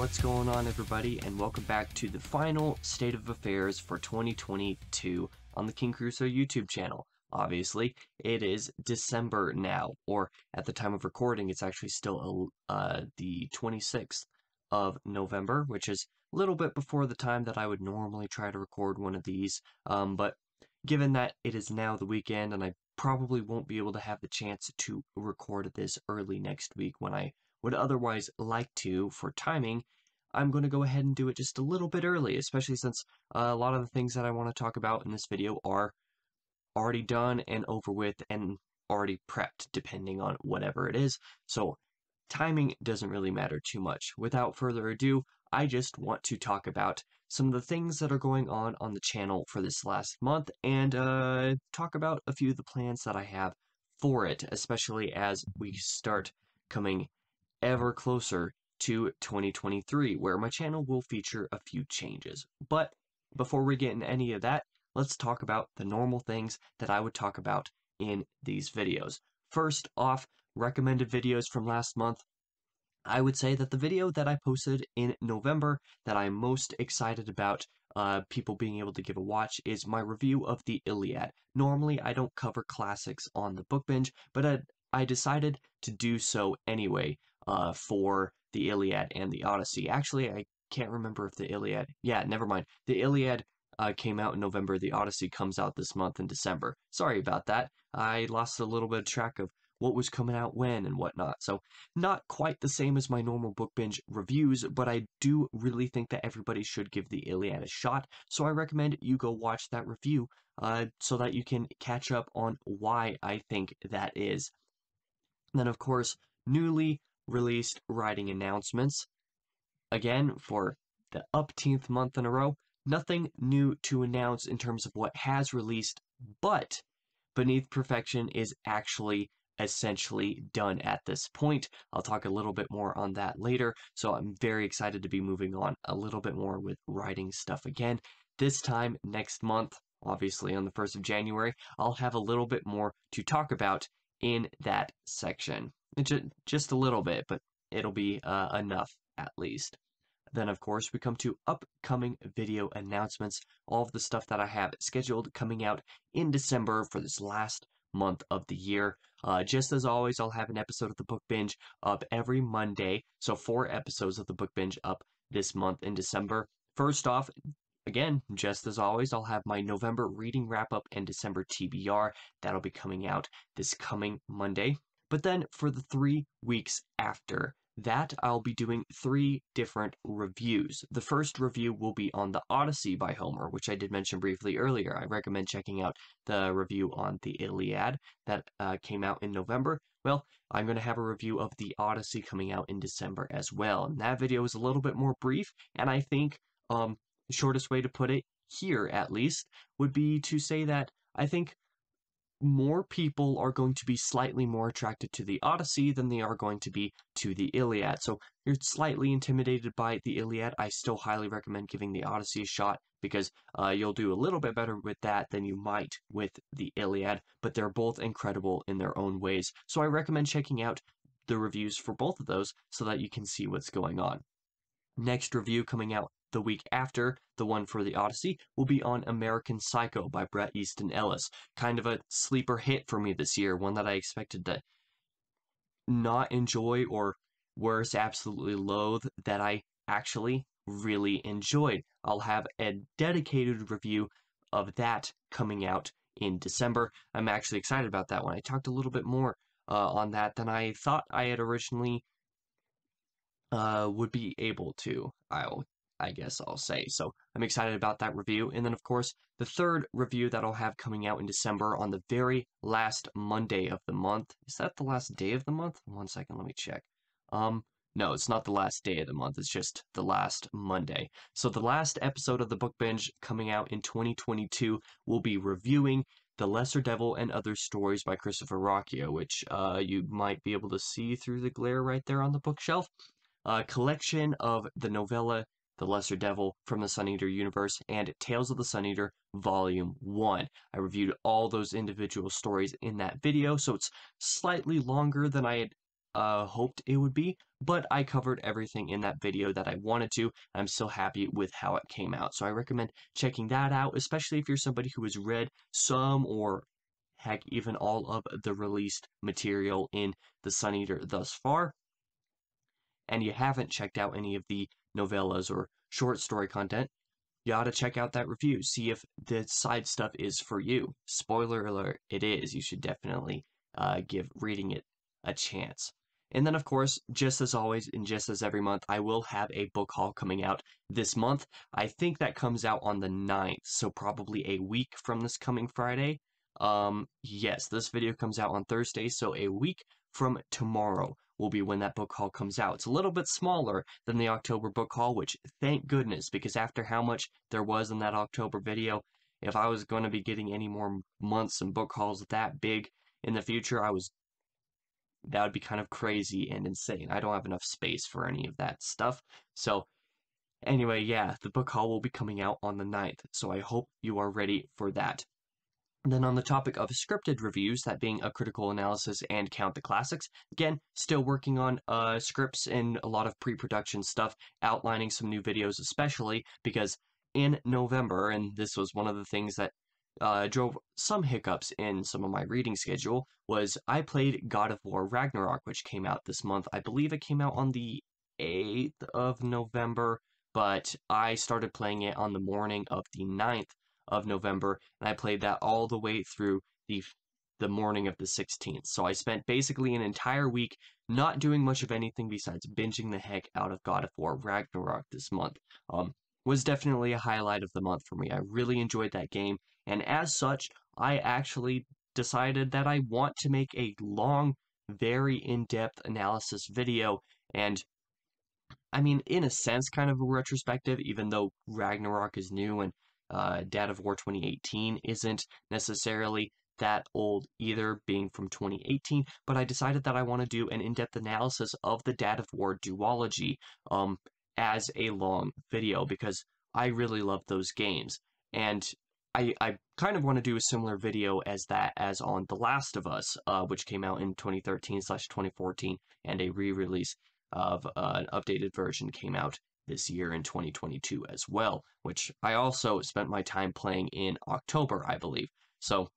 What's going on, everybody, and welcome back to the final state of affairs for 2022 on the King Crusoe YouTube channel. Obviously, it is December now, or at the time of recording, it's actually still uh, the 26th of November, which is a little bit before the time that I would normally try to record one of these. Um, but given that it is now the weekend, and I probably won't be able to have the chance to record this early next week when I would otherwise like to for timing, I'm going to go ahead and do it just a little bit early, especially since uh, a lot of the things that I want to talk about in this video are already done and over with and already prepped, depending on whatever it is. So timing doesn't really matter too much. Without further ado, I just want to talk about some of the things that are going on on the channel for this last month and uh, talk about a few of the plans that I have for it, especially as we start coming ever closer to 2023, where my channel will feature a few changes. But before we get into any of that, let's talk about the normal things that I would talk about in these videos. First off, recommended videos from last month. I would say that the video that I posted in November that I'm most excited about uh, people being able to give a watch is my review of the Iliad. Normally, I don't cover classics on the book binge, but I, I decided to do so anyway uh, for the Iliad and the Odyssey. Actually, I can't remember if the Iliad. Yeah, never mind. The Iliad uh, came out in November. The Odyssey comes out this month in December. Sorry about that. I lost a little bit of track of what was coming out when and whatnot. So, not quite the same as my normal book binge reviews, but I do really think that everybody should give the Iliad a shot. So, I recommend you go watch that review uh, so that you can catch up on why I think that is. And then, of course, newly released writing announcements. Again, for the upteenth month in a row, nothing new to announce in terms of what has released, but Beneath Perfection is actually essentially done at this point. I'll talk a little bit more on that later, so I'm very excited to be moving on a little bit more with writing stuff again. This time next month, obviously on the 1st of January, I'll have a little bit more to talk about in that section. Just a little bit, but it'll be uh, enough at least. Then, of course, we come to upcoming video announcements. All of the stuff that I have scheduled coming out in December for this last month of the year. Uh, just as always, I'll have an episode of the Book Binge up every Monday. So, four episodes of the Book Binge up this month in December. First off, again, just as always, I'll have my November reading wrap up and December TBR. That'll be coming out this coming Monday. But then for the three weeks after that, I'll be doing three different reviews. The first review will be on the Odyssey by Homer, which I did mention briefly earlier. I recommend checking out the review on the Iliad that uh, came out in November. Well, I'm going to have a review of the Odyssey coming out in December as well. And that video is a little bit more brief, and I think um, the shortest way to put it, here at least, would be to say that I think more people are going to be slightly more attracted to the Odyssey than they are going to be to the Iliad. So you're slightly intimidated by the Iliad. I still highly recommend giving the Odyssey a shot because uh, you'll do a little bit better with that than you might with the Iliad, but they're both incredible in their own ways. So I recommend checking out the reviews for both of those so that you can see what's going on. Next review coming out the week after, the one for the Odyssey, will be on American Psycho by Bret Easton Ellis. Kind of a sleeper hit for me this year, one that I expected to not enjoy or worse, absolutely loathe, that I actually really enjoyed. I'll have a dedicated review of that coming out in December. I'm actually excited about that one. I talked a little bit more uh, on that than I thought I had originally uh, would be able to. I'll I guess I'll say. So I'm excited about that review. And then, of course, the third review that I'll have coming out in December on the very last Monday of the month. Is that the last day of the month? One second, let me check. Um, no, it's not the last day of the month. It's just the last Monday. So the last episode of the book binge coming out in 2022 will be reviewing The Lesser Devil and Other Stories by Christopher Ruocchio, which uh, you might be able to see through the glare right there on the bookshelf. A collection of the novella the Lesser Devil from the Sun Eater universe, and Tales of the Sun Eater Volume 1. I reviewed all those individual stories in that video, so it's slightly longer than I had uh, hoped it would be, but I covered everything in that video that I wanted to. I'm still happy with how it came out. So I recommend checking that out, especially if you're somebody who has read some or heck, even all of the released material in The Sun Eater thus far. And you haven't checked out any of the novellas or short story content, you ought to check out that review. See if the side stuff is for you. Spoiler alert, it is. You should definitely uh, give reading it a chance. And then, of course, just as always, and just as every month, I will have a book haul coming out this month. I think that comes out on the 9th, so probably a week from this coming Friday. Um, yes, this video comes out on Thursday, so a week from tomorrow will be when that book haul comes out. It's a little bit smaller than the October book haul, which thank goodness, because after how much there was in that October video, if I was going to be getting any more months and book hauls that big in the future, I was that would be kind of crazy and insane. I don't have enough space for any of that stuff. So anyway, yeah, the book haul will be coming out on the 9th, so I hope you are ready for that. Then on the topic of scripted reviews, that being a critical analysis and count the classics, again, still working on uh, scripts and a lot of pre-production stuff, outlining some new videos especially, because in November, and this was one of the things that uh, drove some hiccups in some of my reading schedule, was I played God of War Ragnarok, which came out this month. I believe it came out on the 8th of November, but I started playing it on the morning of the 9th of November, and I played that all the way through the the morning of the 16th. So I spent basically an entire week not doing much of anything besides binging the heck out of God of War Ragnarok this month. Um, was definitely a highlight of the month for me. I really enjoyed that game, and as such, I actually decided that I want to make a long, very in-depth analysis video, and I mean, in a sense, kind of a retrospective, even though Ragnarok is new and uh, of War 2018 isn't necessarily that old either, being from 2018, but I decided that I want to do an in-depth analysis of the Dad of War duology um, as a long video because I really love those games. And I, I kind of want to do a similar video as that as on The Last of Us, uh, which came out in 2013 slash 2014, and a re-release of uh, an updated version came out this year in 2022 as well, which I also spent my time playing in October, I believe. So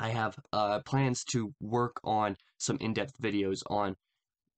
I have uh, plans to work on some in-depth videos on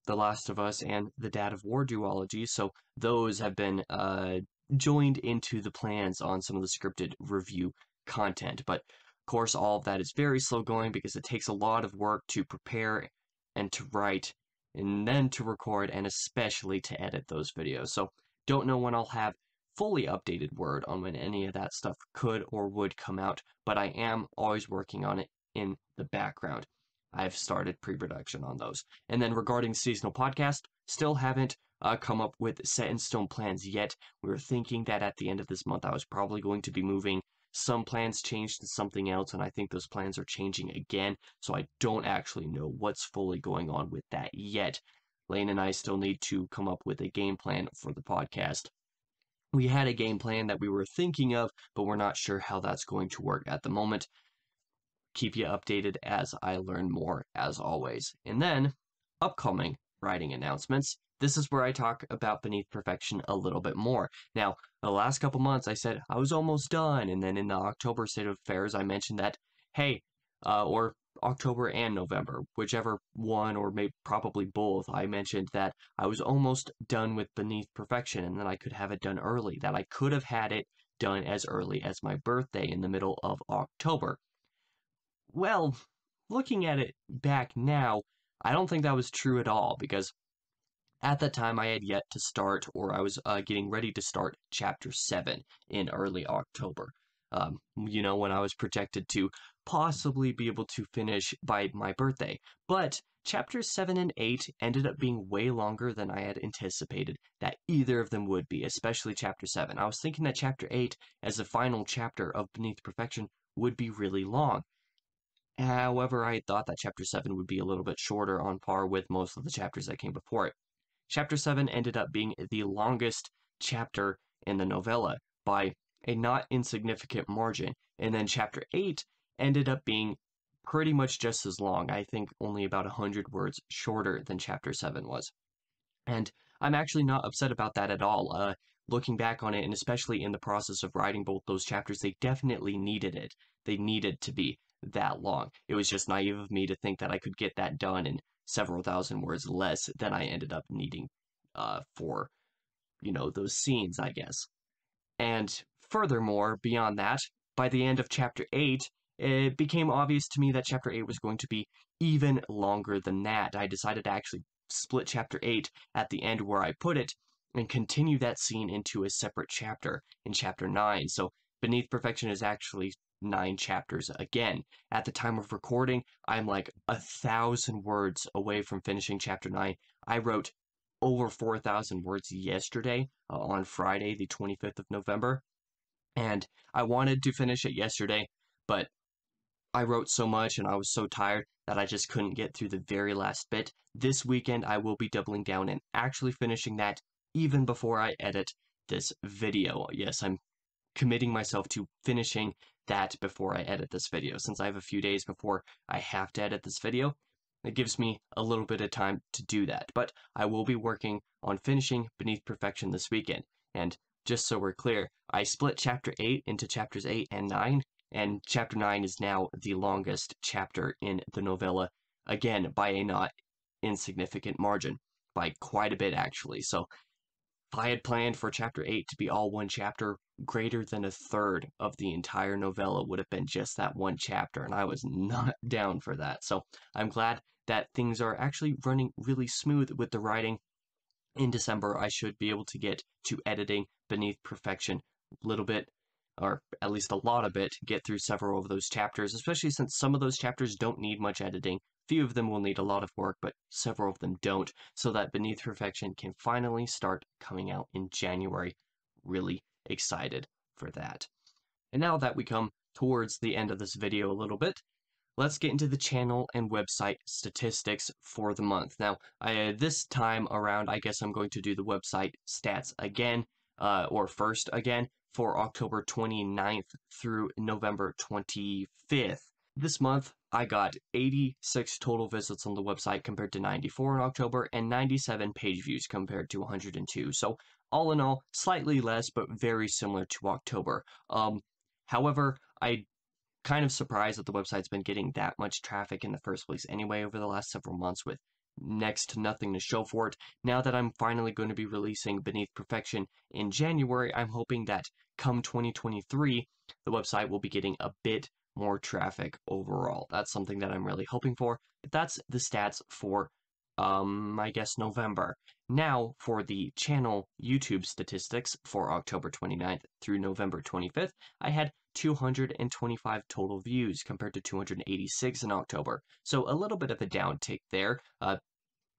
The Last of Us and the Dad of War duology, so those have been uh, joined into the plans on some of the scripted review content. But of course, all of that is very slow going because it takes a lot of work to prepare and to write and then to record and especially to edit those videos. So don't know when I'll have fully updated word on when any of that stuff could or would come out, but I am always working on it in the background. I've started pre-production on those. And then regarding seasonal podcast, still haven't uh, come up with set in stone plans yet. We were thinking that at the end of this month I was probably going to be moving. Some plans changed to something else, and I think those plans are changing again, so I don't actually know what's fully going on with that yet. Lane and I still need to come up with a game plan for the podcast. We had a game plan that we were thinking of, but we're not sure how that's going to work at the moment. Keep you updated as I learn more, as always. And then, upcoming writing announcements. This is where I talk about Beneath Perfection a little bit more. Now, the last couple months I said I was almost done, and then in the October State of Affairs I mentioned that, hey, uh, or October and November, whichever one or maybe probably both, I mentioned that I was almost done with Beneath Perfection and that I could have it done early, that I could have had it done as early as my birthday in the middle of October. Well, looking at it back now, I don't think that was true at all because at that time I had yet to start or I was uh, getting ready to start chapter 7 in early October. Um, you know, when I was projected to possibly be able to finish by my birthday. But chapters 7 and 8 ended up being way longer than I had anticipated that either of them would be, especially chapter 7. I was thinking that chapter 8, as the final chapter of Beneath Perfection, would be really long. However, I thought that chapter 7 would be a little bit shorter on par with most of the chapters that came before it. Chapter 7 ended up being the longest chapter in the novella by a not insignificant margin, and then chapter 8 ended up being pretty much just as long. I think only about 100 words shorter than chapter 7 was. And I'm actually not upset about that at all. Uh, looking back on it, and especially in the process of writing both those chapters, they definitely needed it. They needed to be that long. It was just naive of me to think that I could get that done in several thousand words less than I ended up needing uh, for, you know, those scenes, I guess. And furthermore, beyond that, by the end of chapter 8, it became obvious to me that chapter 8 was going to be even longer than that. I decided to actually split chapter 8 at the end where I put it and continue that scene into a separate chapter in chapter 9. So Beneath Perfection is actually nine chapters again. At the time of recording, I'm like a thousand words away from finishing chapter 9. I wrote over 4,000 words yesterday uh, on Friday, the 25th of November. And I wanted to finish it yesterday, but I wrote so much and I was so tired that I just couldn't get through the very last bit. This weekend, I will be doubling down and actually finishing that even before I edit this video. Yes, I'm committing myself to finishing that before I edit this video. Since I have a few days before I have to edit this video, it gives me a little bit of time to do that. But I will be working on finishing Beneath Perfection this weekend. And just so we're clear, I split chapter 8 into chapters 8 and 9, and chapter 9 is now the longest chapter in the novella, again, by a not insignificant margin, by quite a bit actually. So if I had planned for chapter 8 to be all one chapter, greater than a third of the entire novella would have been just that one chapter, and I was not down for that. So I'm glad that things are actually running really smooth with the writing. In December, I should be able to get to editing Beneath Perfection a little bit or at least a lot of it, get through several of those chapters, especially since some of those chapters don't need much editing. Few of them will need a lot of work, but several of them don't, so that Beneath Perfection can finally start coming out in January. Really excited for that. And now that we come towards the end of this video a little bit, let's get into the channel and website statistics for the month. Now, I, this time around, I guess I'm going to do the website stats again, uh, or first again, for October 29th through November 25th. This month, I got 86 total visits on the website compared to 94 in October, and 97 page views compared to 102. So, all in all, slightly less, but very similar to October. Um, however, I kind of surprised that the website's been getting that much traffic in the first place anyway over the last several months with next to nothing to show for it. Now that I'm finally going to be releasing Beneath Perfection in January, I'm hoping that come 2023, the website will be getting a bit more traffic overall. That's something that I'm really hoping for. That's the stats for, um, I guess, November. Now, for the channel YouTube statistics for October 29th through November 25th, I had 225 total views compared to 286 in October. So a little bit of a downtick there. Uh,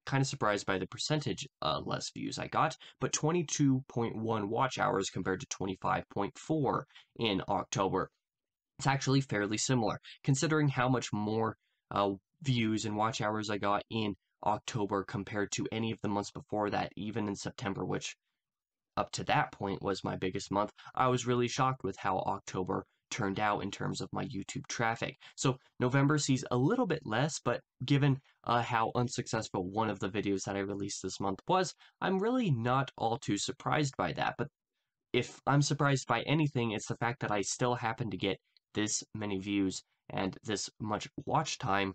kind of surprised by the percentage uh, less views I got, but 22.1 watch hours compared to 25.4 in October. It's actually fairly similar, considering how much more uh, views and watch hours I got in October compared to any of the months before that, even in September, which up to that point was my biggest month. I was really shocked with how October turned out in terms of my YouTube traffic. So November sees a little bit less, but given uh, how unsuccessful one of the videos that I released this month was, I'm really not all too surprised by that. But if I'm surprised by anything, it's the fact that I still happen to get this many views and this much watch time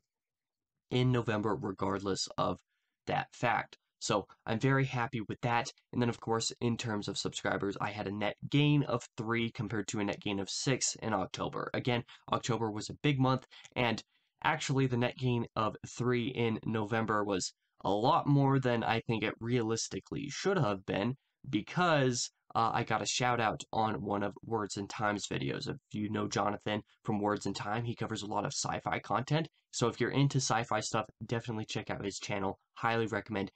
in November, regardless of that fact. So I'm very happy with that. And then, of course, in terms of subscribers, I had a net gain of three compared to a net gain of six in October. Again, October was a big month, and actually, the net gain of three in November was a lot more than I think it realistically should have been because uh, I got a shout out on one of Words in Time's videos. If you know Jonathan from Words in Time, he covers a lot of sci fi content. So if you're into sci fi stuff, definitely check out his channel. Highly recommend.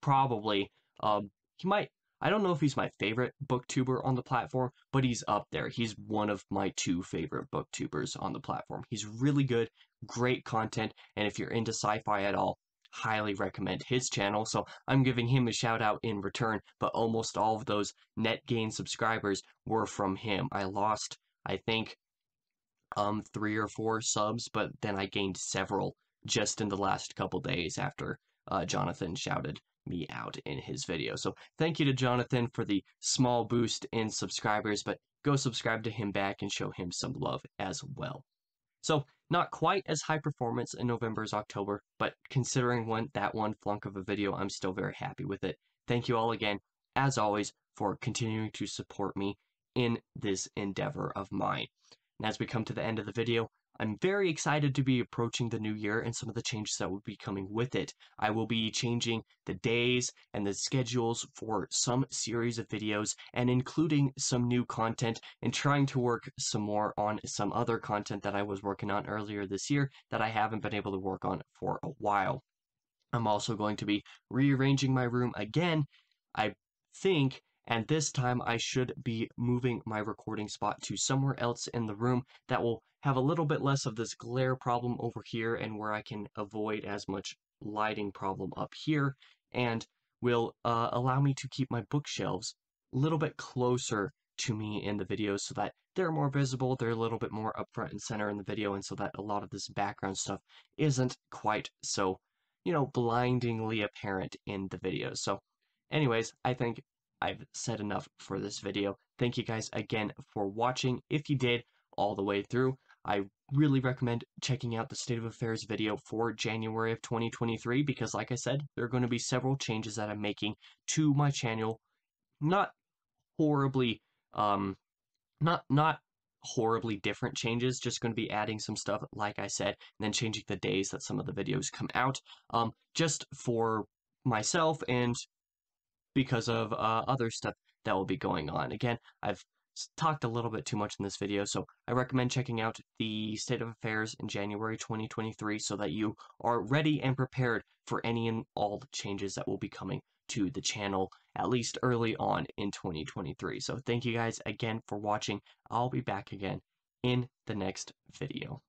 Probably, um, he might. I don't know if he's my favorite booktuber on the platform, but he's up there. He's one of my two favorite booktubers on the platform. He's really good, great content, and if you're into sci fi at all, highly recommend his channel. So I'm giving him a shout out in return, but almost all of those net gain subscribers were from him. I lost, I think, um three or four subs, but then I gained several just in the last couple days after uh, Jonathan shouted me out in his video. So thank you to Jonathan for the small boost in subscribers, but go subscribe to him back and show him some love as well. So not quite as high performance in November as October, but considering one that one flunk of a video, I'm still very happy with it. Thank you all again, as always, for continuing to support me in this endeavor of mine. And as we come to the end of the video, I'm very excited to be approaching the new year and some of the changes that will be coming with it. I will be changing the days and the schedules for some series of videos and including some new content and trying to work some more on some other content that I was working on earlier this year that I haven't been able to work on for a while. I'm also going to be rearranging my room again. I think and this time I should be moving my recording spot to somewhere else in the room that will have a little bit less of this glare problem over here and where I can avoid as much lighting problem up here and will uh, allow me to keep my bookshelves a little bit closer to me in the video so that they're more visible, they're a little bit more up front and center in the video, and so that a lot of this background stuff isn't quite so, you know, blindingly apparent in the video. So anyways, I think I've said enough for this video. Thank you guys again for watching. If you did all the way through, I really recommend checking out the State of Affairs video for January of 2023 because like I said, there are going to be several changes that I'm making to my channel. Not horribly, um, not, not horribly different changes, just going to be adding some stuff, like I said, and then changing the days that some of the videos come out, um, just for myself and because of uh, other stuff that will be going on. Again, I've talked a little bit too much in this video, so I recommend checking out the State of Affairs in January 2023 so that you are ready and prepared for any and all changes that will be coming to the channel, at least early on in 2023. So thank you guys again for watching. I'll be back again in the next video.